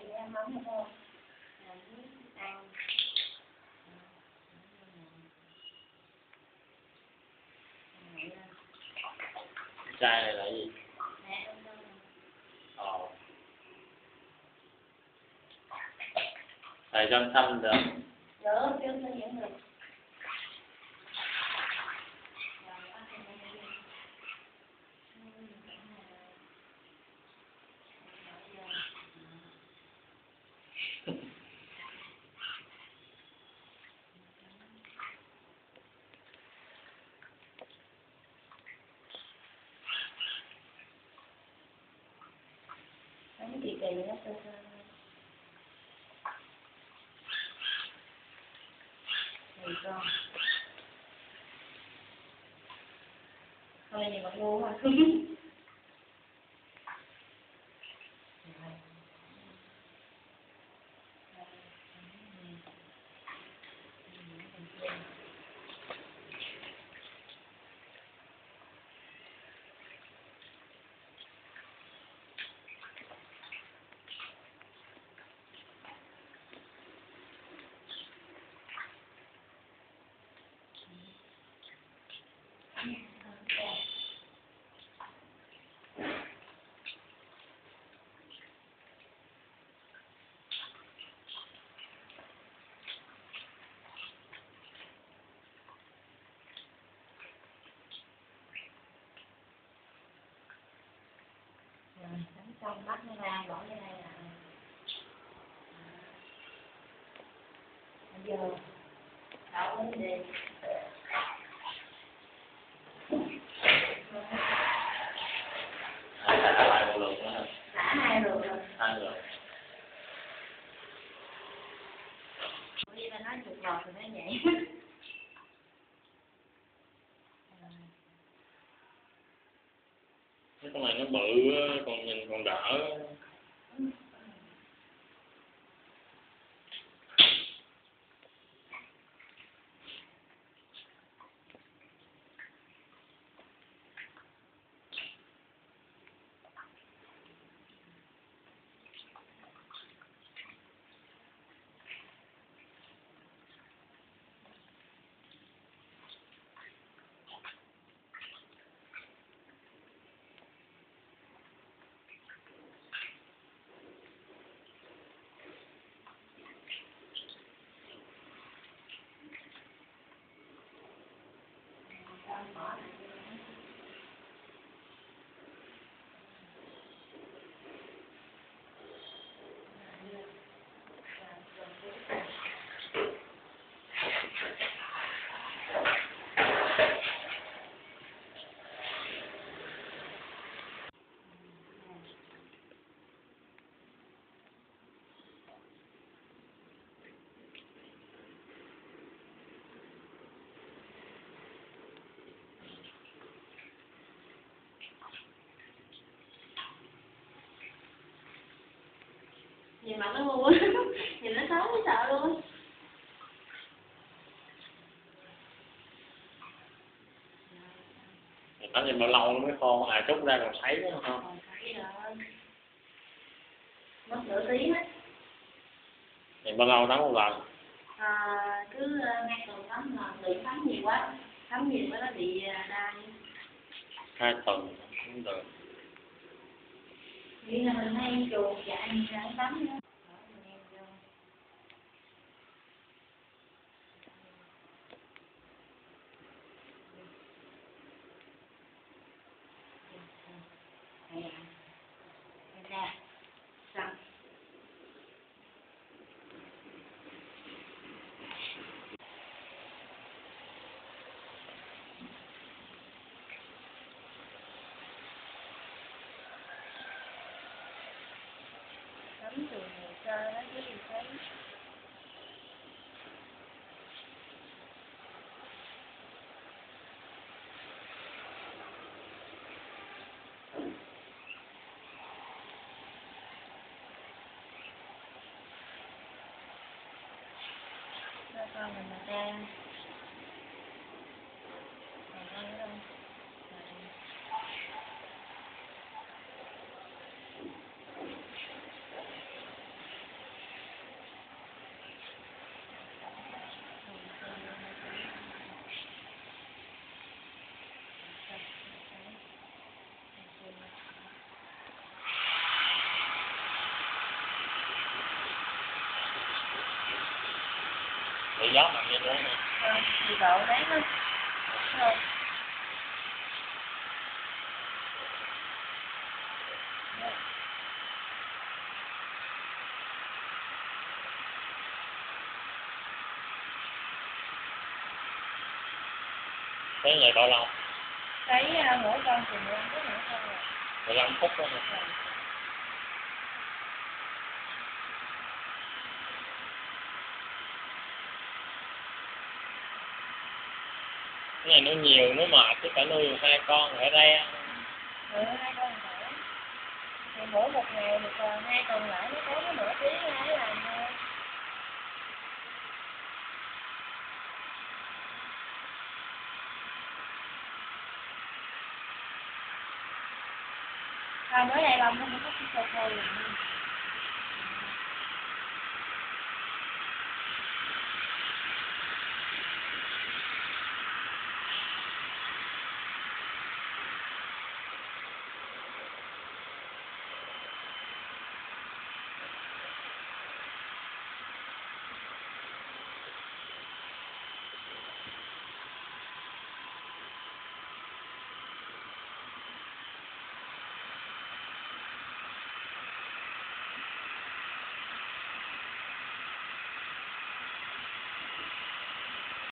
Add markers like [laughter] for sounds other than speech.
thì em mắm ăn chai này là gì? Ồ em thầy cho xanh được. Được chứ cho những Đánh nó sơ sơ Thì con Thôi nhìn mặt ngu mà. [laughs] Rồi, đánh xong bắt nó ra, bỏ vô đây là Bây giờ đậu lên đi hai rồi hai nói chục lọt rồi nó nhảy. Cái con này nó bự còn nhìn còn đỡ. Nhìn mặt nó ngu [laughs] Nhìn nó xấu mới sợ luôn đánh nhìn bao lâu nó mới khô? À trút ra còn thấy nữa không? Rồi Mất nửa tiếng á. Nhìn bao lâu đánh một lần? À, cứ ờ, ngay tuần tắm là đừng tắm nhiều quá. Tắm nhiều quá nó bị ờ, đai hai tuần cũng được chỉ là mình hay chuột dạ, chạy mình ra tắm nữa Đó, mình đem vô. Đây ạ. Đây ra. Xong. Tắm từ hồ sơ đó chứ gì thấy Cho con mình mà ra Còn gió này Ờ, thì độ đấy đó Ờ. thế vậy bao lâu? Thấy uh, mỗi con thì 15 phút mỗi con rồi 15 phút đó cái này nó nhiều nó mệt chứ phải nuôi hai con phải ra Ừ, hai con Thì mỗi một ngày một tuần hai tuần lại nó có cái nửa tiếng ra làm thôi. À, mới đây lòng nó cũng có cái sơ thôi